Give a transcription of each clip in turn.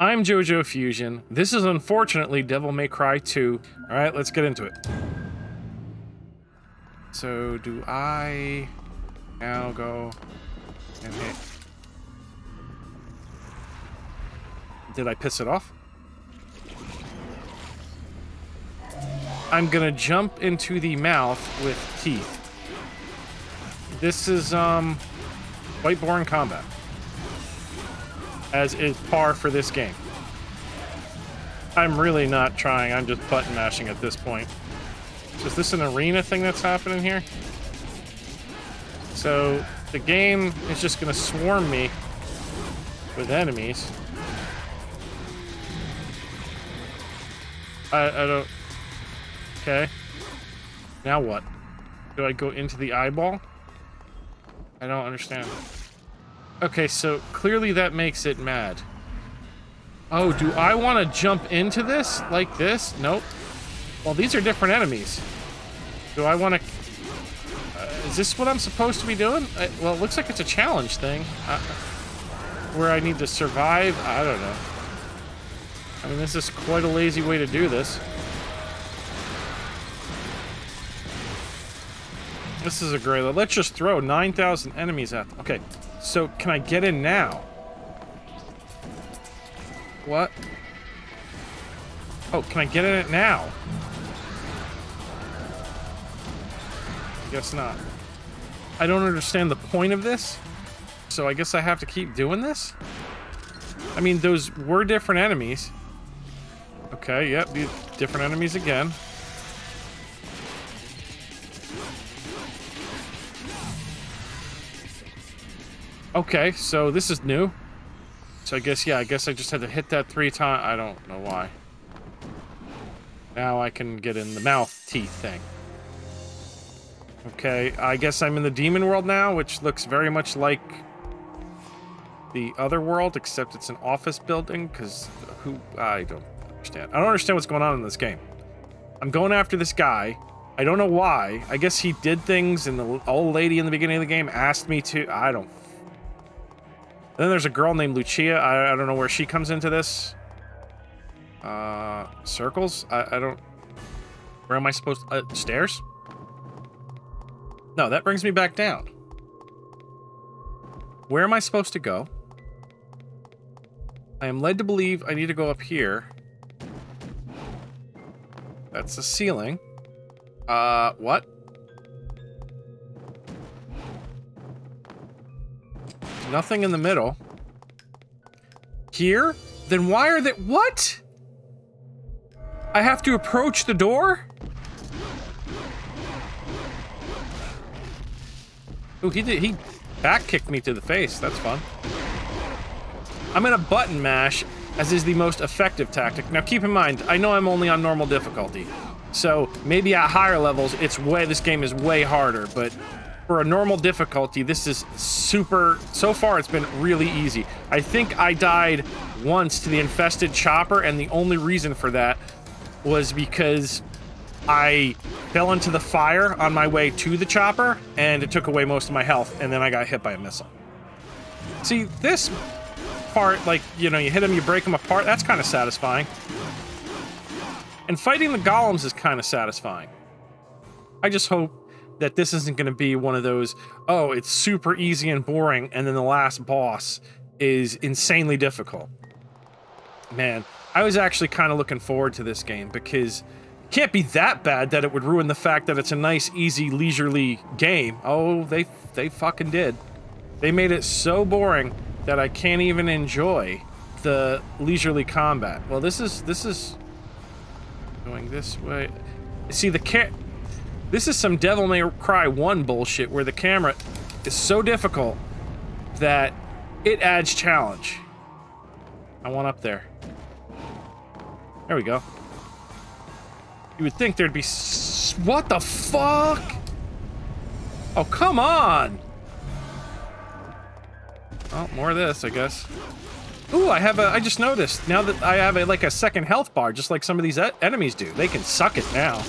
I'm JoeJoe Fusion. This is unfortunately Devil May Cry 2. Alright, let's get into it. So, do I now go and hit... Did I piss it off? I'm gonna jump into the mouth with teeth. This is, um, quite boring combat. As is par for this game. I'm really not trying, I'm just button mashing at this point. So is this an arena thing that's happening here? So, the game is just gonna swarm me with enemies. I, I don't... Okay. Now what? Do I go into the eyeball? I don't understand. Okay, so clearly that makes it mad. Oh, do I want to jump into this like this? Nope. Well, these are different enemies. Do I want to... Uh, is this what I'm supposed to be doing? I, well, it looks like it's a challenge thing. Uh, where I need to survive? I don't know. I mean, this is quite a lazy way to do this. This is a great... Let's just throw 9,000 enemies at them. Okay, so can I get in now? What? Oh, can I get in it now? I guess not. I don't understand the point of this. So I guess I have to keep doing this? I mean, those were different enemies. Okay, yep, different enemies again. Okay, so this is new. So I guess, yeah, I guess I just had to hit that three times. I don't know why. Now I can get in the mouth teeth thing. Okay, I guess I'm in the demon world now, which looks very much like the other world, except it's an office building, because who... I don't understand. I don't understand what's going on in this game. I'm going after this guy. I don't know why. I guess he did things, and the old lady in the beginning of the game asked me to... I don't and then there's a girl named Lucia. I, I don't know where she comes into this. Uh, circles? I, I don't... Where am I supposed to... Uh, stairs? No, that brings me back down. Where am I supposed to go? I am led to believe I need to go up here. That's the ceiling. Uh, what? Nothing in the middle. Here? Then why are they- what? I have to approach the door? Oh, he did- he back kicked me to the face. That's fun. I'm gonna button mash, as is the most effective tactic. Now keep in mind, I know I'm only on normal difficulty. So maybe at higher levels, it's way- this game is way harder, but for a normal difficulty, this is super... So far, it's been really easy. I think I died once to the infested chopper, and the only reason for that was because I fell into the fire on my way to the chopper, and it took away most of my health, and then I got hit by a missile. See, this part, like, you know, you hit them, you break them apart, that's kind of satisfying. And fighting the golems is kind of satisfying. I just hope that this isn't going to be one of those, oh, it's super easy and boring, and then the last boss is insanely difficult. Man, I was actually kind of looking forward to this game because it can't be that bad that it would ruin the fact that it's a nice, easy, leisurely game. Oh, they they fucking did. They made it so boring that I can't even enjoy the leisurely combat. Well, this is this is going this way. See the cat this is some Devil May Cry 1 bullshit where the camera is so difficult that it adds challenge. I want up there. There we go. You would think there'd be... what the fuck? Oh, come on! Oh, more of this, I guess. Ooh, I have a... I just noticed. Now that I have a, like a second health bar, just like some of these enemies do. They can suck it now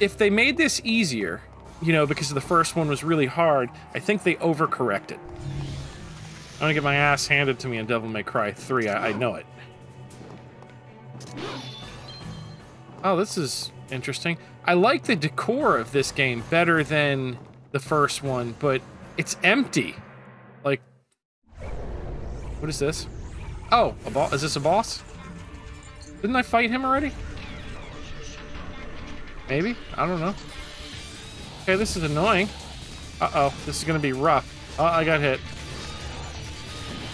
if they made this easier, you know, because the first one was really hard, I think they overcorrected. I'm gonna get my ass handed to me in Devil May Cry 3. I, I know it. Oh, this is interesting. I like the decor of this game better than the first one, but it's empty. Like, what is this? Oh, a boss. Is this a boss? Didn't I fight him already? Maybe? I don't know. Okay, this is annoying. Uh-oh, this is gonna be rough. Oh, I got hit.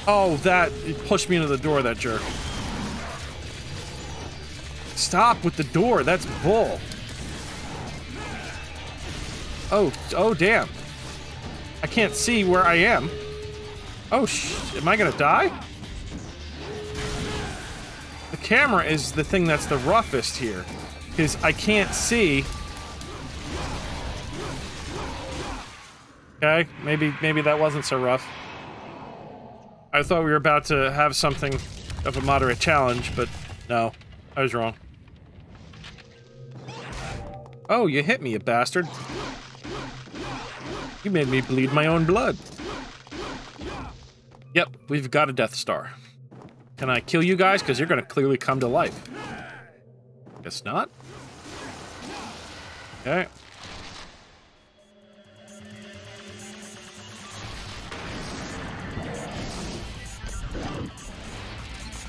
Oh, that pushed me into the door, that jerk. Stop with the door, that's bull. Oh, oh damn. I can't see where I am. Oh, sh am I gonna die? The camera is the thing that's the roughest here. Because I can't see. Okay, maybe maybe that wasn't so rough. I thought we were about to have something of a moderate challenge, but no, I was wrong. Oh, you hit me, you bastard. You made me bleed my own blood. Yep, we've got a Death Star. Can I kill you guys? Because you're going to clearly come to life. Guess not. Okay.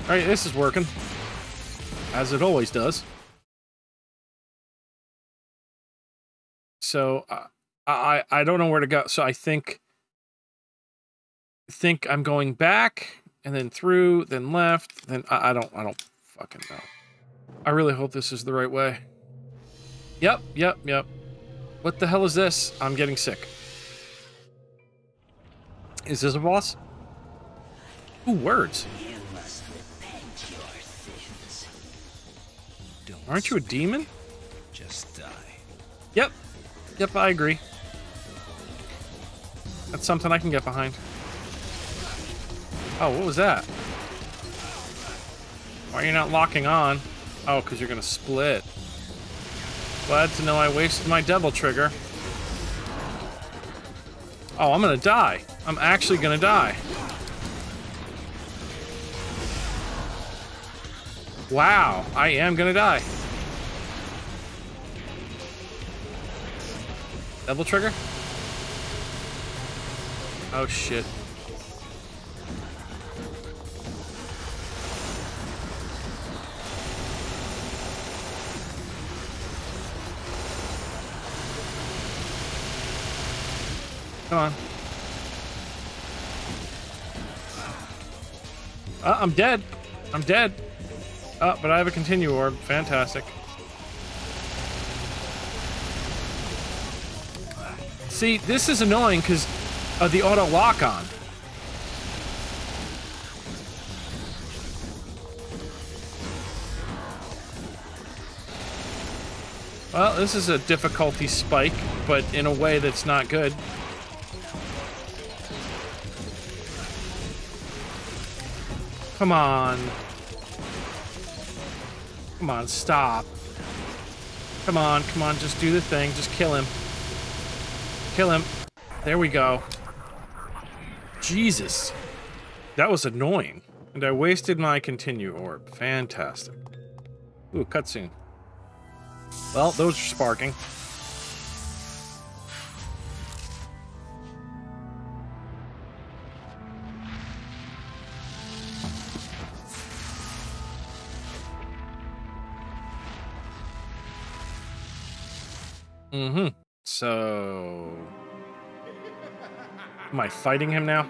Alright, this is working. As it always does. So, uh, I, I don't know where to go. So I think... think I'm going back, and then through, then left, then... I, I don't, I don't fucking know. I really hope this is the right way. Yep, yep, yep. What the hell is this? I'm getting sick. Is this a boss? Ooh, words. Aren't you a demon? Just die. Yep. Yep, I agree. That's something I can get behind. Oh, what was that? Why are you not locking on? Oh, because you're going to split. Glad to know I wasted my double trigger. Oh, I'm to die. I'm actually to die. Wow, I am gonna die. Double trigger? Oh shit. Come on. Uh, I'm dead. I'm dead. Oh, but I have a continue orb. Fantastic. See, this is annoying because of the auto lock on. Well, this is a difficulty spike, but in a way that's not good. Come on. Come on, stop. Come on, come on, just do the thing. Just kill him. Kill him. There we go. Jesus. That was annoying. And I wasted my continue orb. Fantastic. Ooh, cutscene. Well, those are sparking. Mm-hmm. So... Am I fighting him now?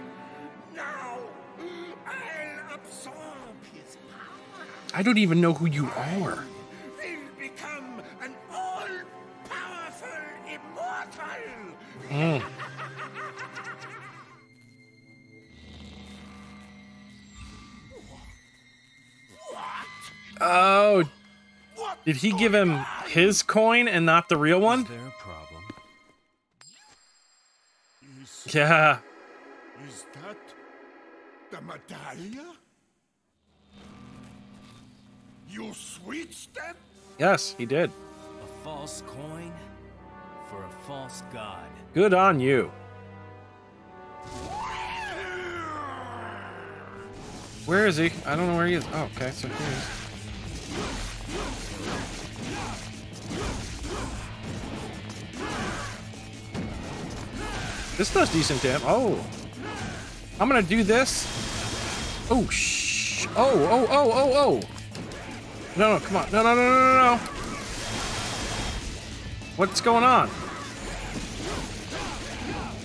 Now, I'll absorb his power. I don't even know who you are. Will become an all-powerful immortal. Mm. Did he give him his coin and not the real one? Is there a problem? Is, Yeah. is that the medallion? You switched them? Yes, he did. A false coin for a false god. Good on you. Where is he? I don't know where he is. Oh, okay, so here he is. This does decent damage. Oh. I'm gonna do this. Oh, shh. Oh, oh, oh, oh, oh. No, no, come on. No, no, no, no, no, no. What's going on?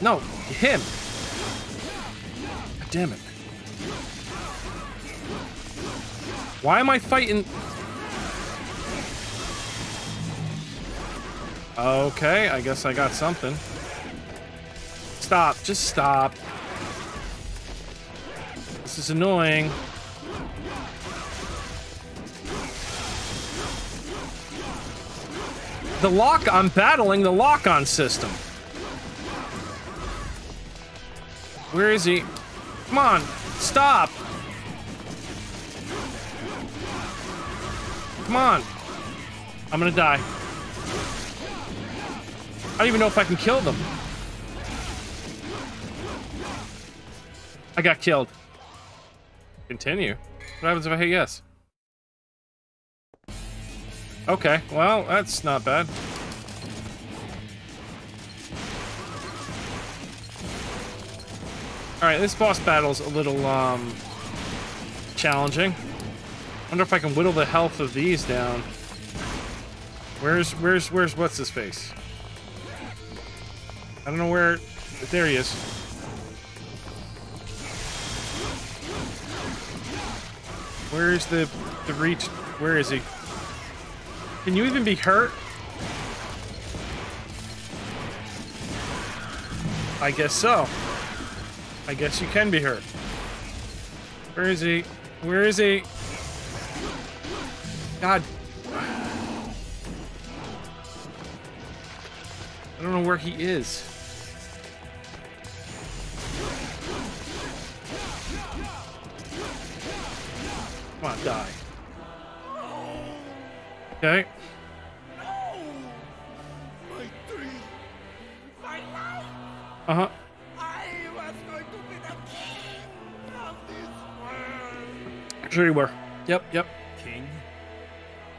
No, him. God damn it. Why am I fighting? Okay, I guess I got something. Stop, just stop. This is annoying. The lock, I'm battling the lock-on system. Where is he? Come on, stop. Come on. I'm gonna die. I don't even know if I can kill them. I got killed. Continue. What happens if I hit yes? Okay, well, that's not bad. Alright, this boss battle's a little, um, challenging. wonder if I can whittle the health of these down. Where's, where's, where's, what's his face? I don't know where, there he is. Where's the, the reach, where is he? Can you even be hurt? I guess so. I guess you can be hurt. Where is he? Where is he? God. I don't know where he is. King of this world. Sure you were. Yep, yep. King?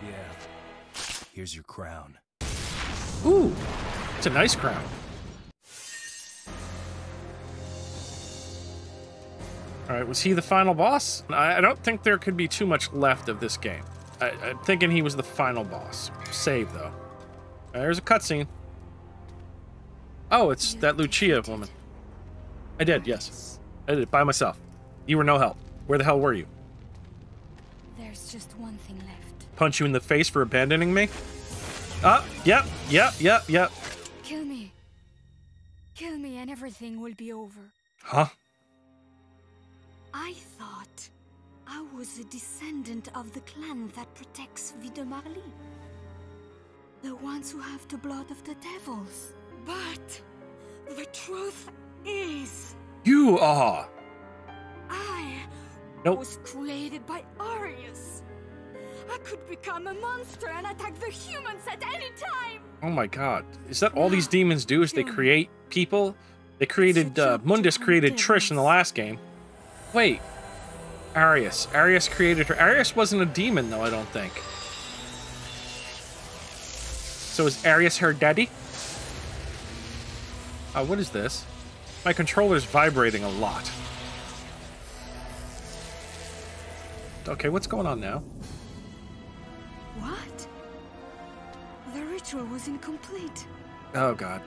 Yeah. Here's your crown. Ooh. It's a nice crown. Alright, was he the final boss? I, don't think there could be too much left of this game. I, I'm thinking he was the final boss. Save, though. There's a cutscene. Oh, it's that Lucia woman. I did, yes. I did it by myself. You were no help. Where the hell were you? There's just one thing left. Punch you in the face for abandoning me? Ah, yep, yep, yep, yep. Kill me. Kill me and everything will be over. Huh? I thought I was a descendant of the clan that protects Vie de Marli. The ones who have the blood of the devils. But the truth is, You are. I Nope. was created by Arius. I could become a monster and attack the humans at any time. Oh my god. Is that all these demons do is they create people? They created, uh, Mundus created Trish in the last game. Wait. Arius. Arius created her. Arius wasn't a demon, though, I don't think. So is Arius her daddy? Uh, what is this? My controller's vibrating a lot. Okay, what's going on now? What? The ritual was incomplete. Oh god.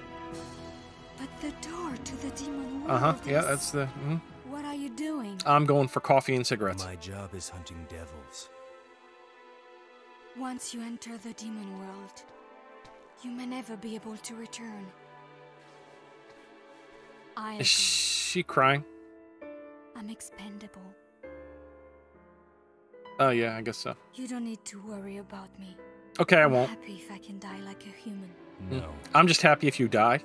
But the door to the demon world Uh huh. Yeah, that's the. mhm. What are you doing? I'm going for coffee and cigarettes. My job is hunting devils. Once you enter the demon world, you may never be able to return. I Is she crying? I'm expendable. Oh yeah, I guess so. You don't need to worry about me. Okay, I won't. I'm won't. happy if I can die like a human. No, I'm just happy if you die.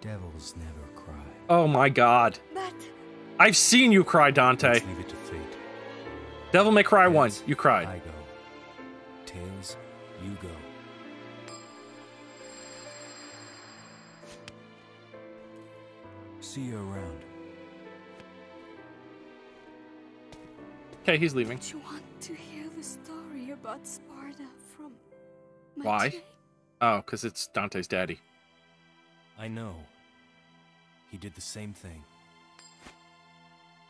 devils never cry. Oh my god. But I've seen you cry, Dante. Let's leave it to fate. Devil May Cry 1. You cried. I go. Tails, you go. See you around. Okay, he's leaving. Do you want to hear the story about Sparda from my Why? day? Oh, because it's Dante's daddy. I know. He did the same thing.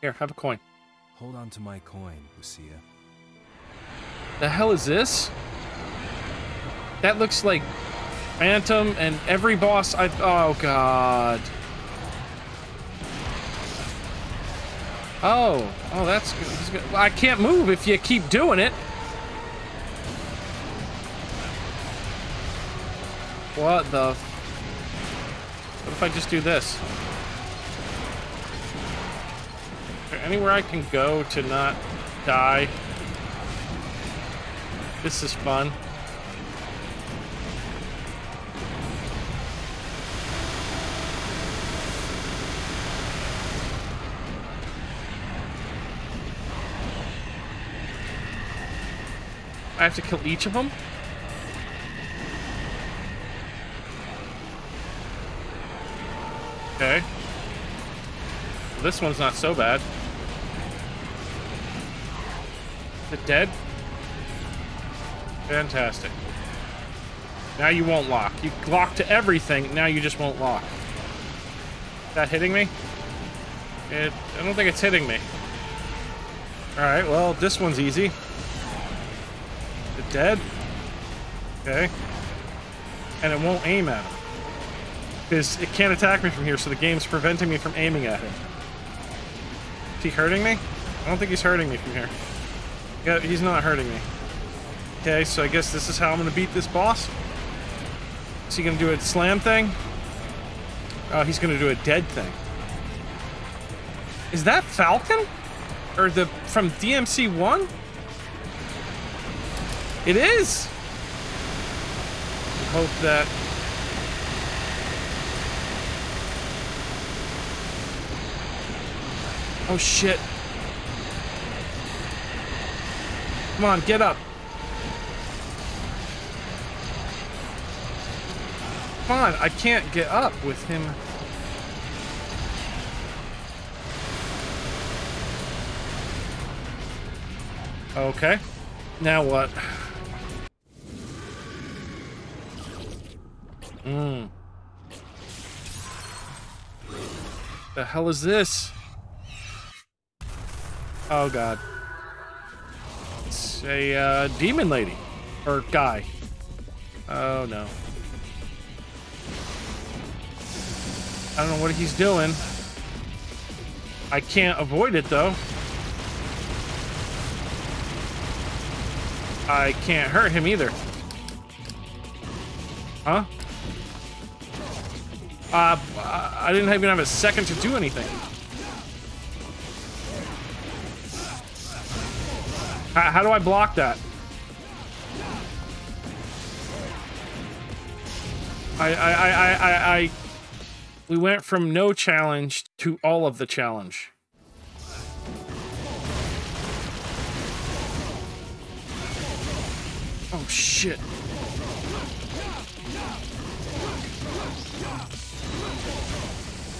Here, have a coin. Hold on to my coin, Lucia. The hell is this? That looks like Phantom and every boss I. Oh god. Oh, oh, that's good. He's good. Well, I can't move if you keep doing it. What the? What if I just do this? Anywhere I can go to not die? This is fun. I have to kill each of them? Okay. This one's not so bad. It dead? Fantastic. Now you won't lock. You lock to everything, now you just won't lock. Is that hitting me? It, I don't think it's hitting me. Alright, well, this one's easy. It dead? Okay. And it won't aim at him. Because it can't attack me from here, so the game's preventing me from aiming at him. Is he hurting me? I don't think he's hurting me from here. He's not hurting me. Okay, so I guess this is how I'm gonna beat this boss. Is he gonna do a slam thing? Oh, he's gonna do a dead thing. Is that Falcon? Or the from DMC one? It is. Hope that. Oh shit. Come on, get up. Come on, I can't get up with him. Okay. Now what? Hmm. The hell is this? Oh god. A uh, demon lady. Or guy. Oh no. I don't know what he's doing. I can't avoid it though. I can't hurt him either. Huh? Uh, I didn't even have a second to do anything. How, how do I block that? I, I, I, I, I, I, we went from no challenge to all of the challenge. Oh shit.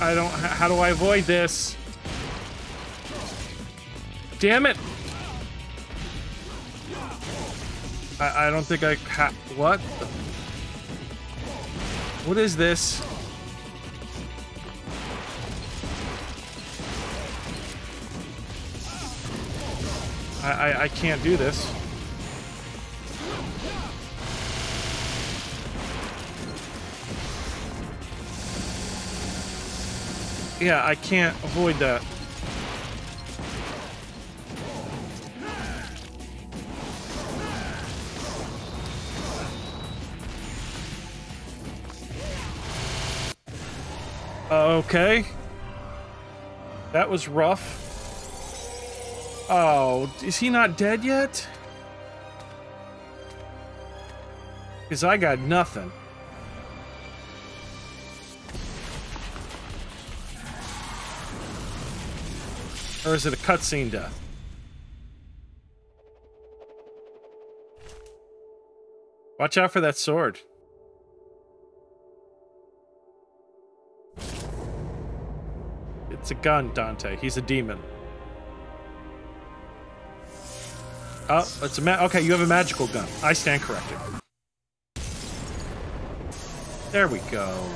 I don't, how do I avoid this? Damn it! I, I don't think I ha- what? What is this? I, I, I can't do this. Yeah, I can't avoid that. Okay. That was rough. Oh, is he not dead yet? Because I got nothing. Or is it a cutscene death? Watch out for that sword. It's a gun, Dante. He's a demon. Oh, it's a ma- okay. You have a magical gun. I stand corrected. There we go.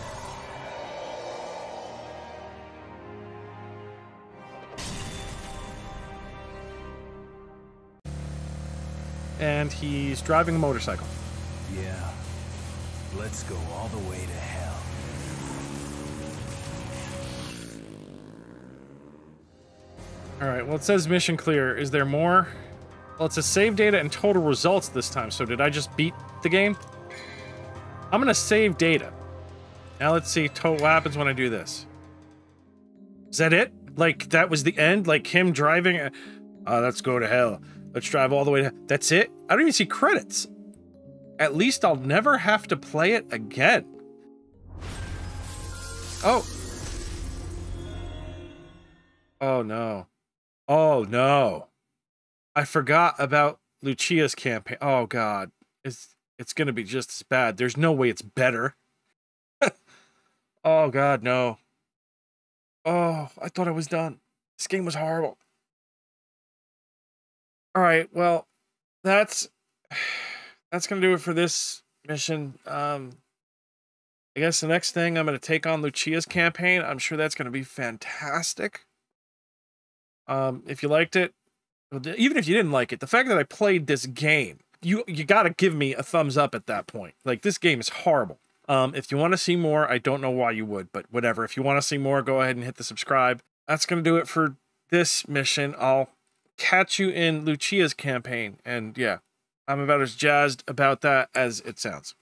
And he's driving a motorcycle. Yeah. Let's go all the way to hell. All right. Well, it says mission clear. Is there more? Well, it says save data and total results this time. So did I just beat the game? I'm gonna save data. Now let's see to- what happens when I do this. Is that it? Like that was the end? Like him driving? Uh, uh, let's go to hell. Let's drive all the way to. That's it? I don't even see credits. At least I'll never have to play it again. Oh. Oh no. Oh no. I forgot about Lucia's campaign. Oh god. It's it's gonna be just as bad. There's no way it's better. oh god, no. Oh, I thought I was done. This game was horrible. Alright, well, that's that's gonna do it for this mission. Um I guess the next thing I'm gonna take on Lucia's campaign. I'm sure that's gonna be fantastic. Um, if you liked it, even if you didn't like it, the fact that I played this game, you you got to give me a thumbs up at that point. Like this game is horrible. Um, if you want to see more, I don't know why you would, but whatever. If you want to see more, go ahead and hit the subscribe. That's gonna do it for this mission. I'll catch you in Lucia's campaign, and yeah, I'm about as jazzed about that as it sounds.